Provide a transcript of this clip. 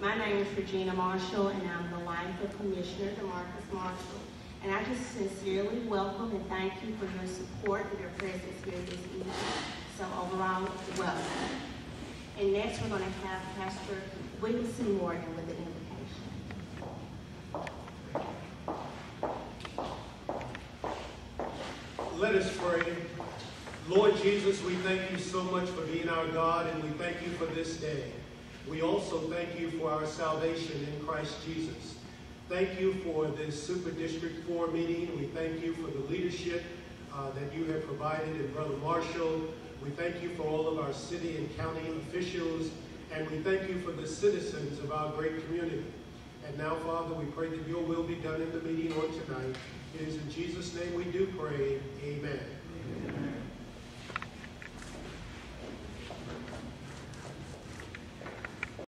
My name is Regina Marshall, and I'm the of Commissioner Demarcus Marshall. And I just sincerely welcome and thank you for your support and your presence here this evening. So overall, welcome. And next, we're going to have Pastor Williamson Morgan with the invocation. Let us pray. Lord Jesus, we thank you so much for being our God, and we thank you for this day. We also thank you for our salvation in Christ Jesus. Thank you for this Super District 4 meeting. We thank you for the leadership uh, that you have provided in Brother Marshall. We thank you for all of our city and county officials, and we thank you for the citizens of our great community. And now, Father, we pray that your will be done in the meeting on tonight. It is in Jesus' name we do pray. Amen. Amen.